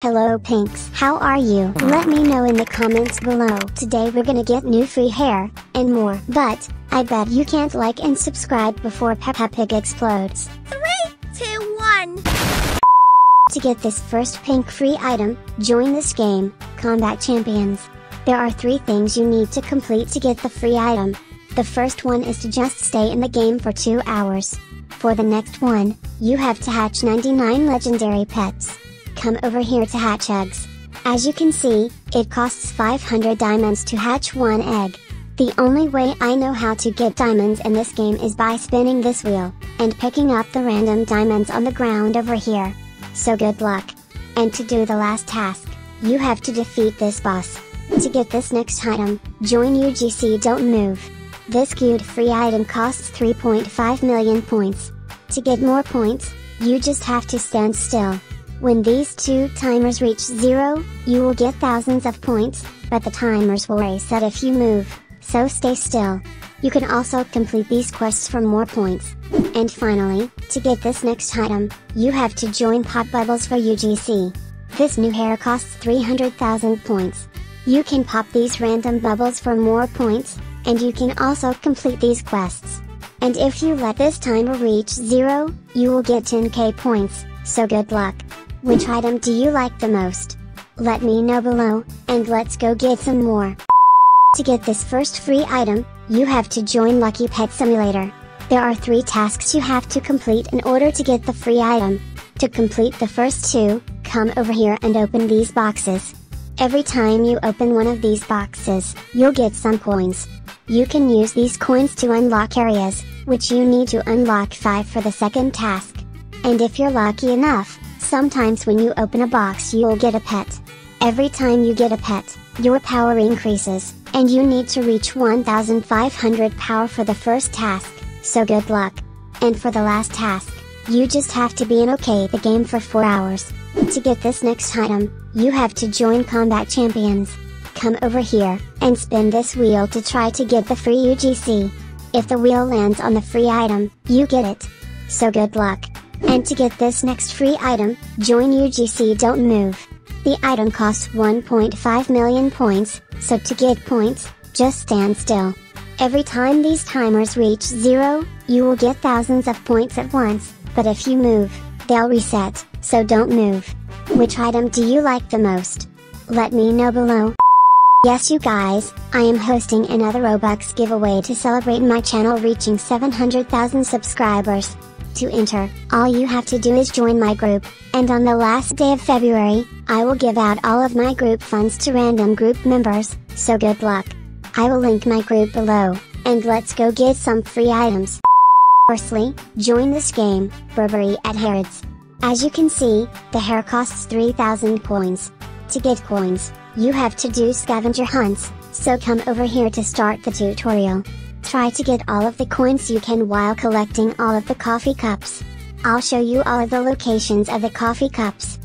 Hello Pinks, how are you? Let me know in the comments below. Today we're gonna get new free hair, and more. But, I bet you can't like and subscribe before Peppa Pig explodes. Three, two, one. To get this first pink free item, join this game, Combat Champions. There are three things you need to complete to get the free item. The first one is to just stay in the game for 2 hours. For the next one, you have to hatch 99 legendary pets come over here to hatch eggs. As you can see, it costs 500 diamonds to hatch one egg. The only way I know how to get diamonds in this game is by spinning this wheel, and picking up the random diamonds on the ground over here. So good luck. And to do the last task, you have to defeat this boss. To get this next item, join UGC Don't Move. This cute free item costs 3.5 million points. To get more points, you just have to stand still. When these two timers reach zero, you will get thousands of points, but the timers will reset if you move, so stay still. You can also complete these quests for more points. And finally, to get this next item, you have to join Pop Bubbles for UGC. This new hair costs 300,000 points. You can pop these random bubbles for more points, and you can also complete these quests. And if you let this timer reach zero, you will get 10k points, so good luck. Which item do you like the most? Let me know below, and let's go get some more. To get this first free item, you have to join Lucky Pet Simulator. There are three tasks you have to complete in order to get the free item. To complete the first two, come over here and open these boxes. Every time you open one of these boxes, you'll get some coins. You can use these coins to unlock areas, which you need to unlock 5 for the second task. And if you're lucky enough, Sometimes when you open a box you'll get a pet. Every time you get a pet, your power increases, and you need to reach 1500 power for the first task, so good luck. And for the last task, you just have to be in OK the game for 4 hours. To get this next item, you have to join Combat Champions. Come over here, and spin this wheel to try to get the free UGC. If the wheel lands on the free item, you get it. So good luck. And to get this next free item, join UGC Don't Move. The item costs 1.5 million points, so to get points, just stand still. Every time these timers reach zero, you will get thousands of points at once, but if you move, they'll reset, so don't move. Which item do you like the most? Let me know below. Yes you guys, I am hosting another Robux giveaway to celebrate my channel reaching 700,000 subscribers. To enter, all you have to do is join my group, and on the last day of February, I will give out all of my group funds to random group members, so good luck. I will link my group below, and let's go get some free items. Firstly, join this game, Burberry at Harrods. As you can see, the hair costs 3000 coins. To get coins, you have to do scavenger hunts, so come over here to start the tutorial. Try to get all of the coins you can while collecting all of the coffee cups. I'll show you all of the locations of the coffee cups.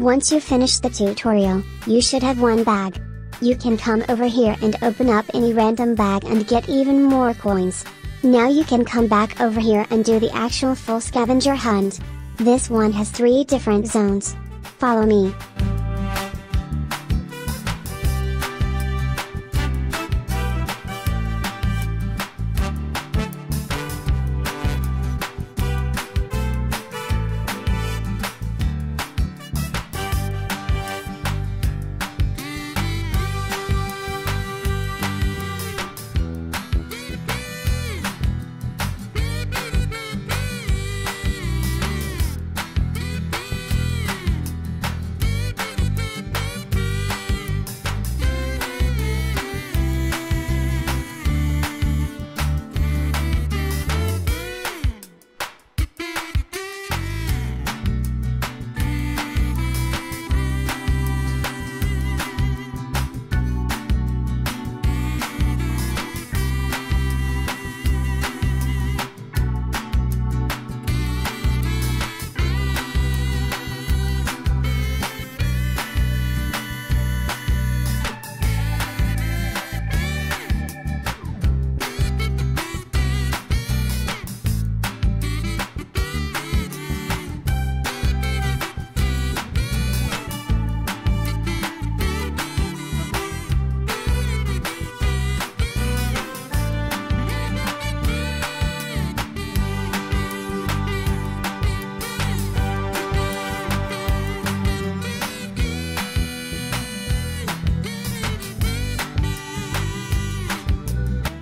Once you finish the tutorial, you should have one bag. You can come over here and open up any random bag and get even more coins. Now you can come back over here and do the actual full scavenger hunt. This one has three different zones. Follow me.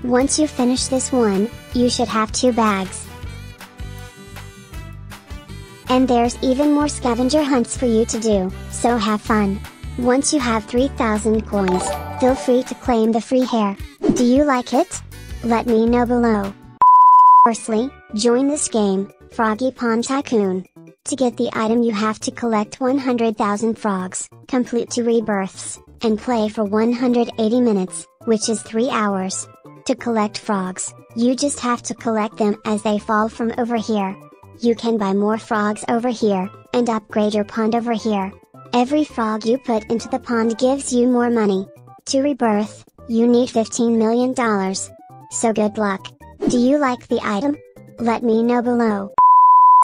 Once you finish this one, you should have two bags. And there's even more scavenger hunts for you to do, so have fun. Once you have 3000 coins, feel free to claim the free hair. Do you like it? Let me know below. Firstly, join this game, Froggy Pond Tycoon. To get the item you have to collect 100,000 frogs, complete 2 rebirths, and play for 180 minutes, which is 3 hours. To collect frogs, you just have to collect them as they fall from over here. You can buy more frogs over here, and upgrade your pond over here. Every frog you put into the pond gives you more money. To rebirth, you need $15 million. So good luck. Do you like the item? Let me know below.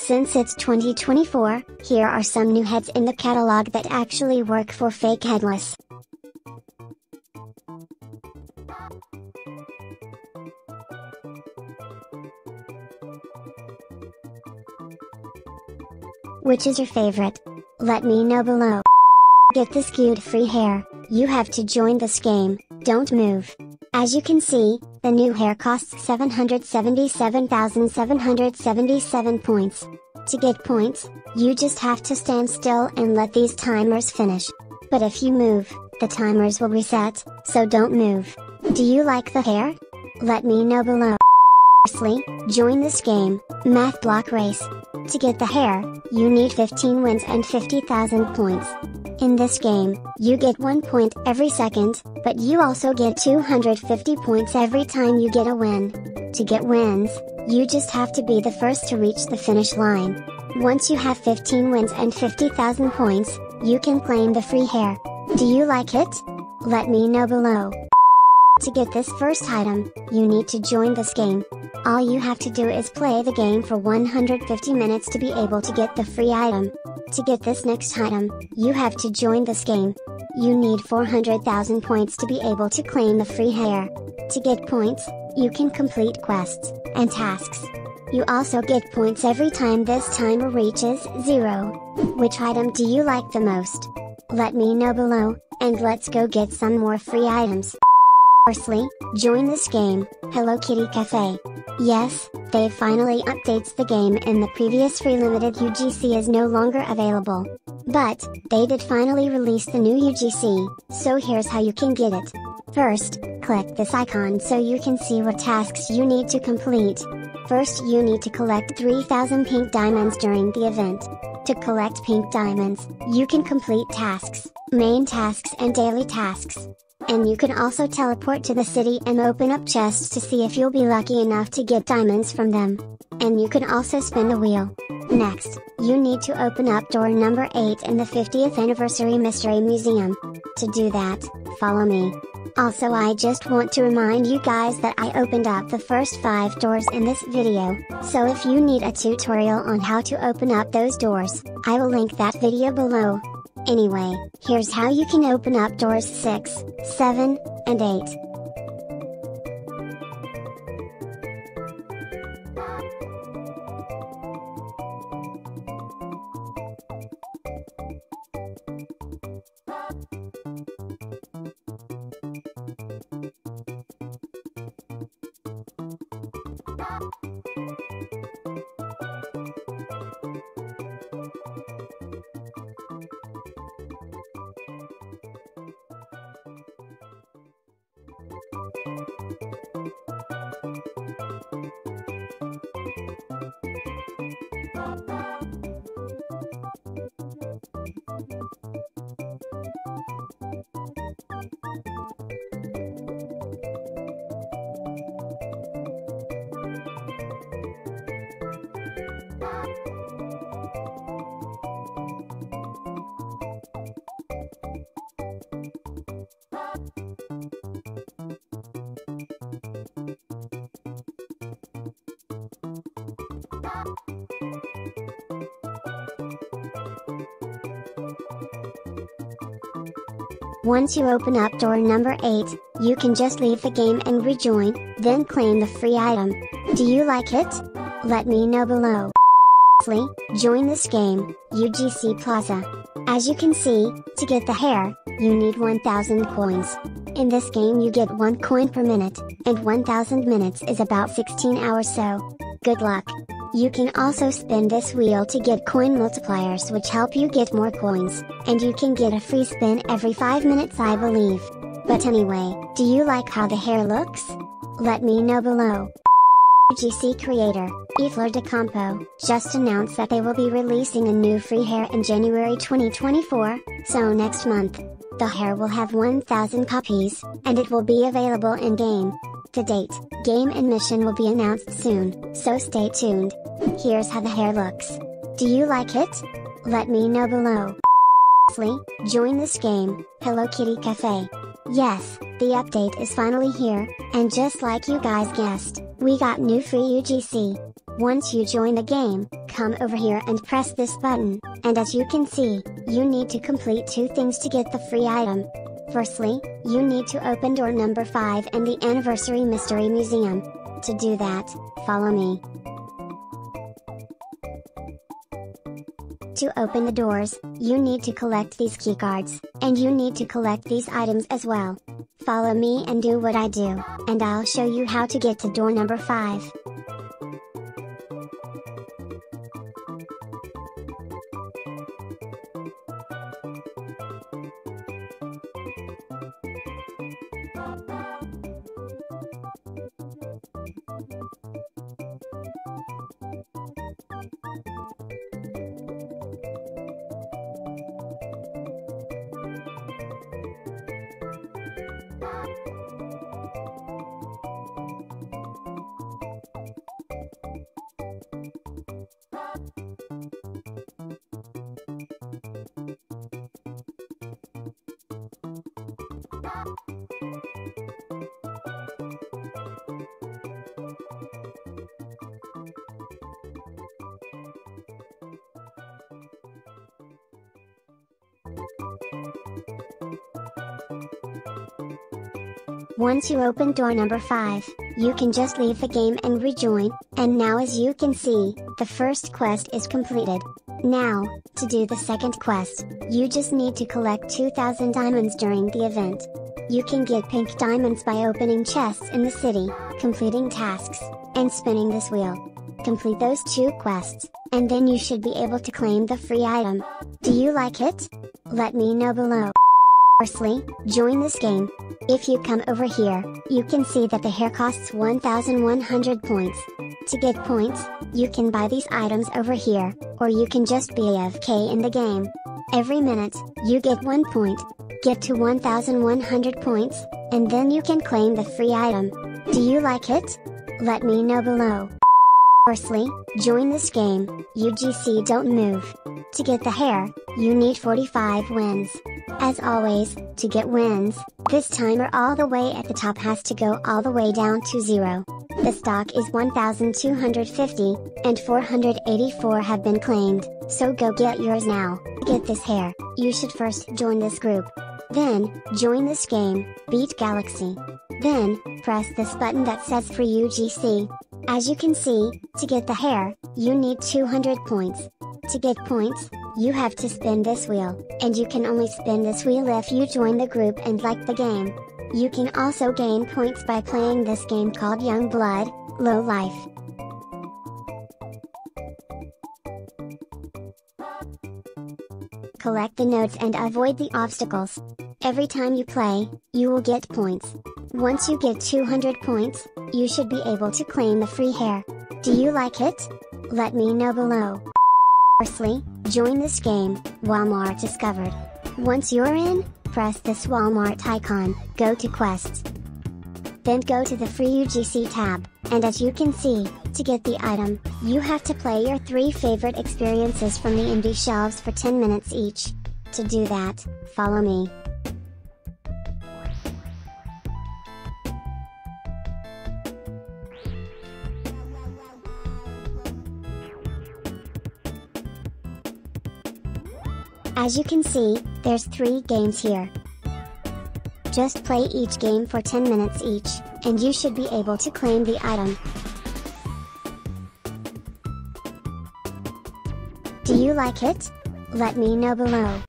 Since it's 2024, here are some new heads in the catalog that actually work for fake headless. Which is your favorite? Let me know below. Get the skewed free hair, you have to join this game, don't move. As you can see, the new hair costs 777,777 points. To get points, you just have to stand still and let these timers finish. But if you move, the timers will reset, so don't move. Do you like the hair? Let me know below. Firstly, join this game, Math Block Race. To get the hair, you need 15 wins and 50,000 points. In this game, you get 1 point every second, but you also get 250 points every time you get a win. To get wins, you just have to be the first to reach the finish line. Once you have 15 wins and 50,000 points, you can claim the free hair. Do you like it? Let me know below. To get this first item, you need to join this game. All you have to do is play the game for 150 minutes to be able to get the free item. To get this next item, you have to join this game. You need 400,000 points to be able to claim the free hair. To get points, you can complete quests and tasks. You also get points every time this timer reaches zero. Which item do you like the most? Let me know below, and let's go get some more free items. Firstly, join this game, Hello Kitty Cafe. Yes, they finally updates the game and the previous free limited UGC is no longer available. But, they did finally release the new UGC, so here's how you can get it. First, click this icon so you can see what tasks you need to complete. First you need to collect 3000 pink diamonds during the event. To collect pink diamonds, you can complete tasks, main tasks and daily tasks. And you can also teleport to the city and open up chests to see if you'll be lucky enough to get diamonds from them. And you can also spin the wheel. Next, you need to open up door number 8 in the 50th Anniversary Mystery Museum. To do that, follow me. Also I just want to remind you guys that I opened up the first 5 doors in this video, so if you need a tutorial on how to open up those doors, I will link that video below. Anyway, here's how you can open up doors 6, 7, and 8. Once you open up door number 8, you can just leave the game and rejoin, then claim the free item. Do you like it? Let me know below. Lastly, join this game, UGC Plaza. As you can see, to get the hair, you need 1000 coins. In this game you get 1 coin per minute, and 1000 minutes is about 16 hours so. Good luck! You can also spin this wheel to get coin multipliers which help you get more coins, and you can get a free spin every 5 minutes I believe. But anyway, do you like how the hair looks? Let me know below. UGC creator, Eflor de Campo, just announced that they will be releasing a new free hair in January 2024, so next month. The hair will have 1000 copies, and it will be available in-game. To date, game and mission will be announced soon, so stay tuned. Here's how the hair looks. Do you like it? Let me know below. Firstly, join this game, Hello Kitty Cafe. Yes, the update is finally here, and just like you guys guessed, we got new free UGC. Once you join the game, come over here and press this button, and as you can see, you need to complete two things to get the free item. Firstly, you need to open door number 5 in the Anniversary Mystery Museum. To do that, follow me. To open the doors, you need to collect these keycards, and you need to collect these items as well. Follow me and do what I do, and I'll show you how to get to door number 5. Once you open door number 5, you can just leave the game and rejoin, and now as you can see, the first quest is completed. Now, to do the second quest, you just need to collect 2000 diamonds during the event. You can get pink diamonds by opening chests in the city, completing tasks, and spinning this wheel. Complete those two quests, and then you should be able to claim the free item. Do you like it? Let me know below. Firstly, join this game. If you come over here, you can see that the hair costs 1100 points. To get points, you can buy these items over here, or you can just be AFK in the game. Every minute, you get 1 point. Get to 1100 points, and then you can claim the free item. Do you like it? Let me know below. Firstly, join this game, UGC don't move. To get the hair, you need 45 wins. As always, to get wins, this timer all the way at the top has to go all the way down to zero. The stock is 1250, and 484 have been claimed, so go get yours now. Get this hair, you should first join this group. Then, join this game, Beat Galaxy. Then, press this button that says Free UGC. As you can see, to get the hair, you need 200 points. To get points, you have to spin this wheel, and you can only spin this wheel if you join the group and like the game. You can also gain points by playing this game called Young Blood, Low Life. Collect the notes and avoid the obstacles. Every time you play, you will get points. Once you get 200 points, you should be able to claim the free hair. Do you like it? Let me know below. Firstly, join this game, Walmart discovered. Once you're in, press this Walmart icon, go to quests. Then go to the free UGC tab, and as you can see, to get the item, you have to play your three favorite experiences from the indie shelves for 10 minutes each. To do that, follow me. As you can see, there's 3 games here. Just play each game for 10 minutes each, and you should be able to claim the item. Do you like it? Let me know below.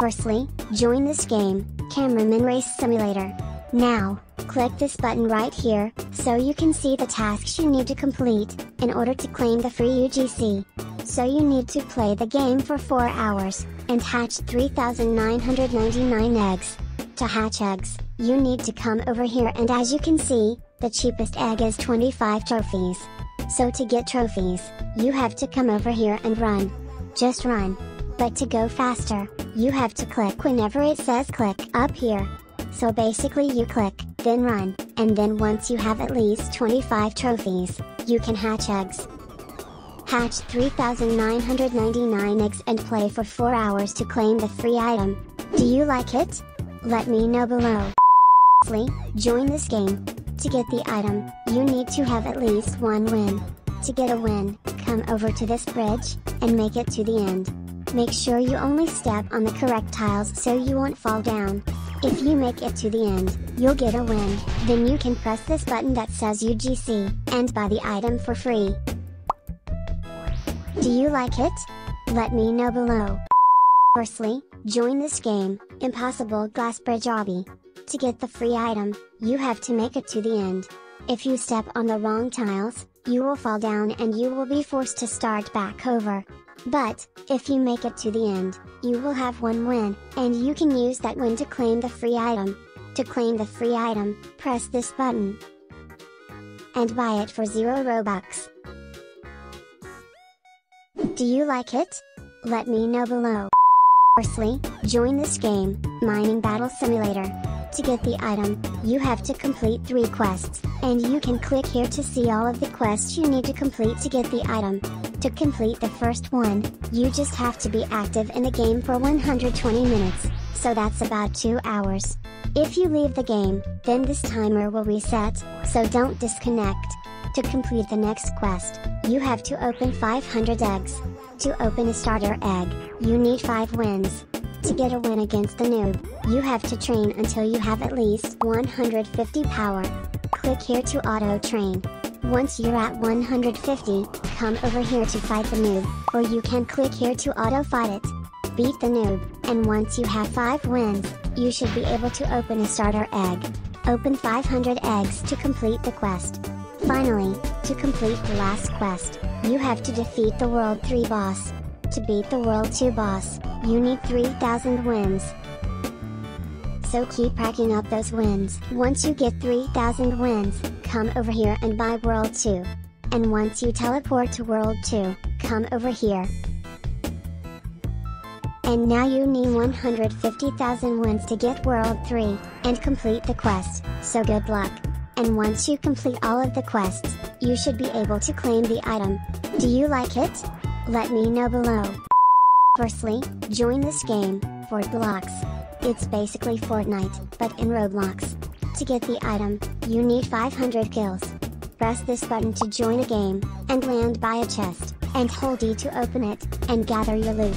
Firstly, join this game, Cameraman Race Simulator. Now, click this button right here, so you can see the tasks you need to complete, in order to claim the free UGC. So you need to play the game for 4 hours, and hatch 3999 eggs. To hatch eggs, you need to come over here and as you can see, the cheapest egg is 25 trophies. So to get trophies, you have to come over here and run. Just run. But to go faster, you have to click whenever it says click up here. So basically you click, then run, and then once you have at least 25 trophies, you can hatch eggs. Hatch 3999 eggs and play for 4 hours to claim the free item. Do you like it? Let me know below. Join this game. To get the item, you need to have at least one win. To get a win, come over to this bridge, and make it to the end. Make sure you only step on the correct tiles so you won't fall down. If you make it to the end, you'll get a win, then you can press this button that says UGC, and buy the item for free. Do you like it? Let me know below. Firstly, join this game, Impossible Glass Bridge Obby. To get the free item, you have to make it to the end. If you step on the wrong tiles, you will fall down and you will be forced to start back over. But, if you make it to the end, you will have one win, and you can use that win to claim the free item. To claim the free item, press this button. And buy it for 0 Robux. Do you like it? Let me know below. Firstly, join this game, Mining Battle Simulator. To get the item, you have to complete 3 quests, and you can click here to see all of the quests you need to complete to get the item. To complete the first one, you just have to be active in the game for 120 minutes, so that's about 2 hours. If you leave the game, then this timer will reset, so don't disconnect. To complete the next quest, you have to open 500 eggs. To open a starter egg, you need 5 wins. To get a win against the noob, you have to train until you have at least 150 power. Click here to auto train. Once you're at 150, come over here to fight the noob, or you can click here to auto fight it. Beat the noob, and once you have 5 wins, you should be able to open a starter egg. Open 500 eggs to complete the quest. Finally, to complete the last quest, you have to defeat the World 3 boss. To beat the World 2 boss, you need 3000 wins. So keep racking up those wins. Once you get 3000 wins, come over here and buy World 2. And once you teleport to World 2, come over here. And now you need 150,000 wins to get World 3, and complete the quest, so good luck and once you complete all of the quests, you should be able to claim the item. Do you like it? Let me know below. Firstly, join this game, Fortblox. It's basically Fortnite, but in Roblox. To get the item, you need 500 kills. Press this button to join a game, and land by a chest, and hold E to open it, and gather your loot.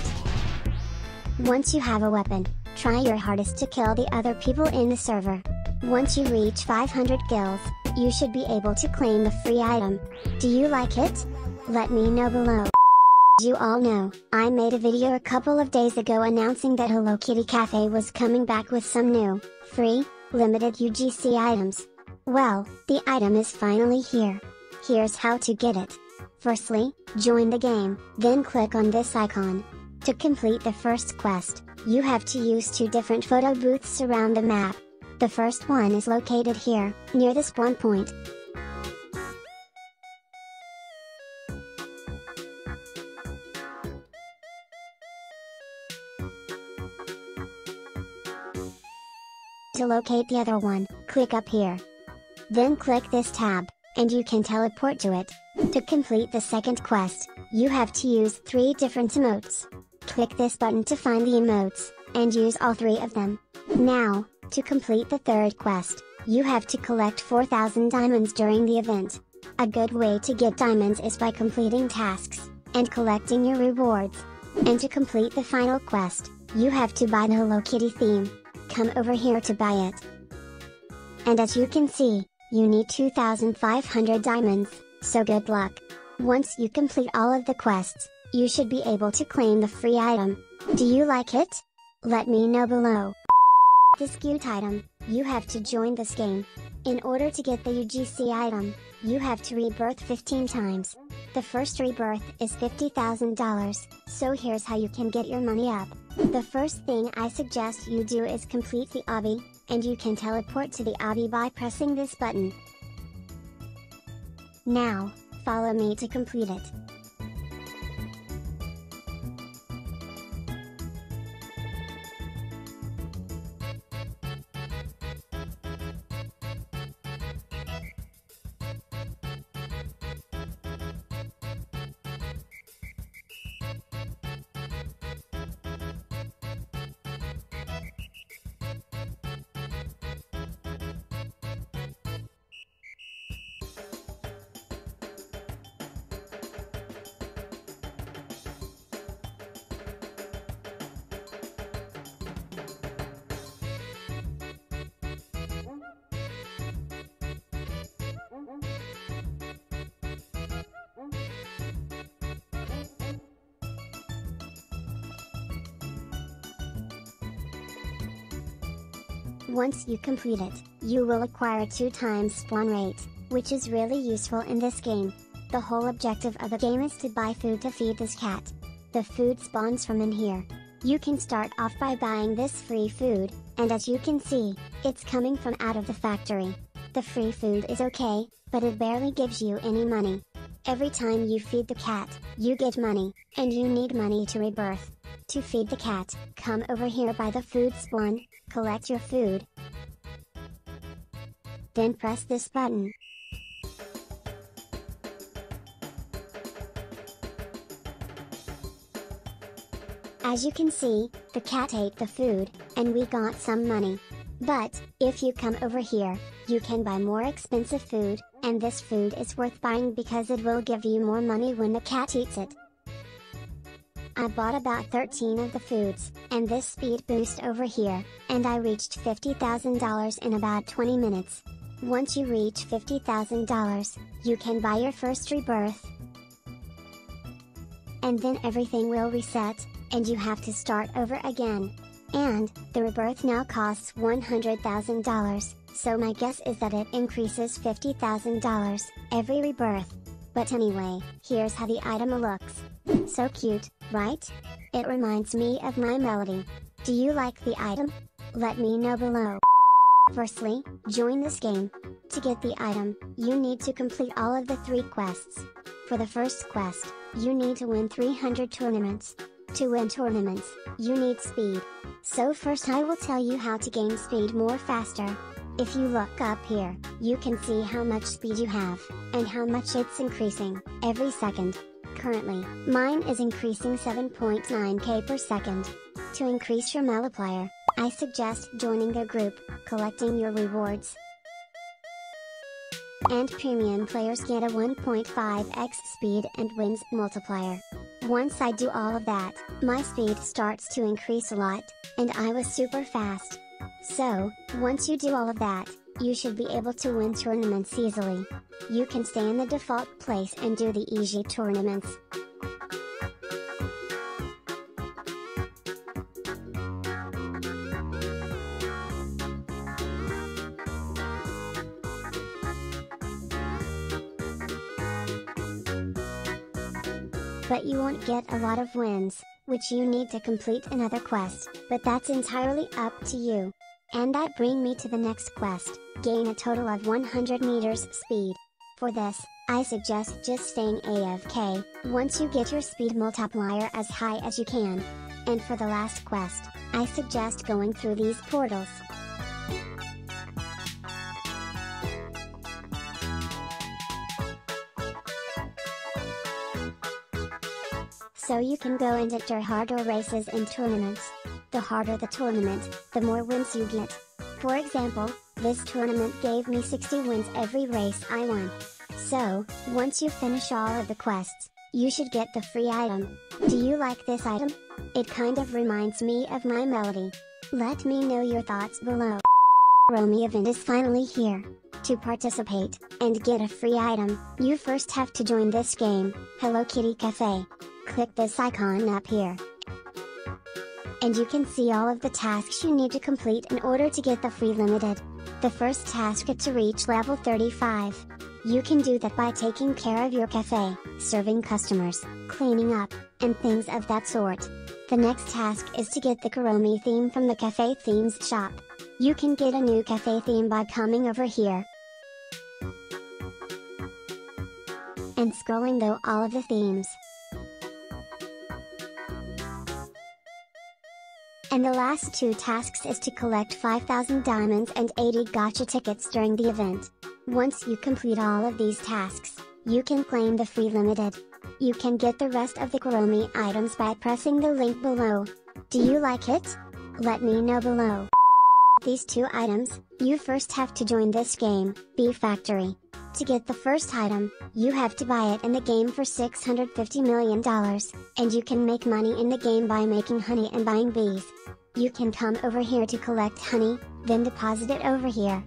Once you have a weapon, try your hardest to kill the other people in the server. Once you reach 500 kills, you should be able to claim the free item. Do you like it? Let me know below. You all know, I made a video a couple of days ago announcing that Hello Kitty Cafe was coming back with some new, free, limited UGC items. Well, the item is finally here. Here's how to get it. Firstly, join the game, then click on this icon. To complete the first quest, you have to use two different photo booths around the map. The first one is located here, near the spawn point. To locate the other one, click up here. Then click this tab, and you can teleport to it. To complete the second quest, you have to use three different emotes. Click this button to find the emotes, and use all three of them. Now, to complete the third quest, you have to collect 4000 diamonds during the event. A good way to get diamonds is by completing tasks, and collecting your rewards. And to complete the final quest, you have to buy the Hello Kitty theme. Come over here to buy it. And as you can see, you need 2500 diamonds, so good luck. Once you complete all of the quests, you should be able to claim the free item. Do you like it? Let me know below. This cute item, you have to join this game. In order to get the UGC item, you have to rebirth 15 times. The first rebirth is $50,000, so here's how you can get your money up. The first thing I suggest you do is complete the obby, and you can teleport to the obby by pressing this button. Now, follow me to complete it. Once you complete it, you will acquire 2 times spawn rate, which is really useful in this game. The whole objective of the game is to buy food to feed this cat. The food spawns from in here. You can start off by buying this free food, and as you can see, it's coming from out of the factory. The free food is okay, but it barely gives you any money. Every time you feed the cat, you get money, and you need money to rebirth. To feed the cat, come over here by the food spawn, collect your food. Then press this button. As you can see, the cat ate the food, and we got some money. But, if you come over here, you can buy more expensive food, and this food is worth buying because it will give you more money when the cat eats it. I bought about 13 of the foods, and this speed boost over here, and I reached $50,000 in about 20 minutes. Once you reach $50,000, you can buy your first rebirth. And then everything will reset, and you have to start over again. And, the rebirth now costs $100,000, so my guess is that it increases $50,000 every rebirth. But anyway, here's how the item looks. So cute, right? It reminds me of my melody. Do you like the item? Let me know below. Firstly, join this game. To get the item, you need to complete all of the three quests. For the first quest, you need to win 300 tournaments. To win tournaments, you need speed. So first I will tell you how to gain speed more faster. If you look up here, you can see how much speed you have, and how much it's increasing, every second. Currently, mine is increasing 7.9k per second. To increase your multiplier, I suggest joining their group, collecting your rewards. And premium players get a 1.5x speed and wins multiplier. Once I do all of that, my speed starts to increase a lot, and I was super fast. So, once you do all of that, you should be able to win tournaments easily. You can stay in the default place and do the easy tournaments. But you won't get a lot of wins, which you need to complete another quest, but that's entirely up to you. And that bring me to the next quest, gain a total of 100 meters speed. For this, I suggest just staying AFK, once you get your speed multiplier as high as you can. And for the last quest, I suggest going through these portals. So you can go and enter harder races and tournaments. The harder the tournament, the more wins you get. For example, this tournament gave me 60 wins every race I won. So, once you finish all of the quests, you should get the free item. Do you like this item? It kind of reminds me of my melody. Let me know your thoughts below. Romy event is finally here. To participate, and get a free item, you first have to join this game, Hello Kitty Cafe. Click this icon up here. And you can see all of the tasks you need to complete in order to get the free limited. The first task is to reach level 35. You can do that by taking care of your cafe, serving customers, cleaning up, and things of that sort. The next task is to get the Kuromi theme from the cafe themes shop. You can get a new cafe theme by coming over here. And scrolling through all of the themes. And the last two tasks is to collect 5000 diamonds and 80 gacha tickets during the event. Once you complete all of these tasks, you can claim the free limited. You can get the rest of the Kuromi items by pressing the link below. Do you like it? Let me know below. These two items, you first have to join this game, Bee Factory. To get the first item, you have to buy it in the game for $650 million, and you can make money in the game by making honey and buying bees. You can come over here to collect honey, then deposit it over here.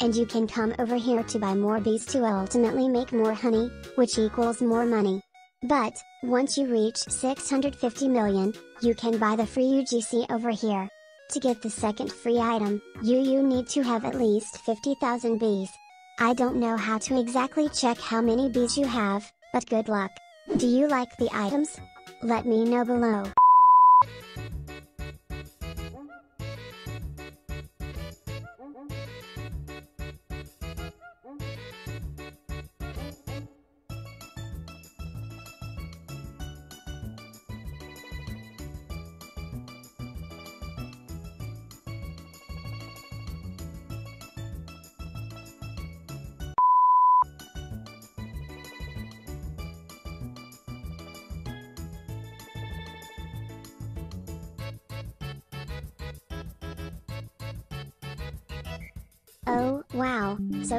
And you can come over here to buy more bees to ultimately make more honey, which equals more money. But, once you reach 650 million, you can buy the free UGC over here. To get the second free item, you you need to have at least 50,000 bees. I don't know how to exactly check how many bees you have, but good luck. Do you like the items? Let me know below.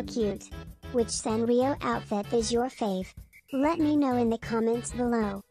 Cute. Which Sanrio outfit is your fave? Let me know in the comments below.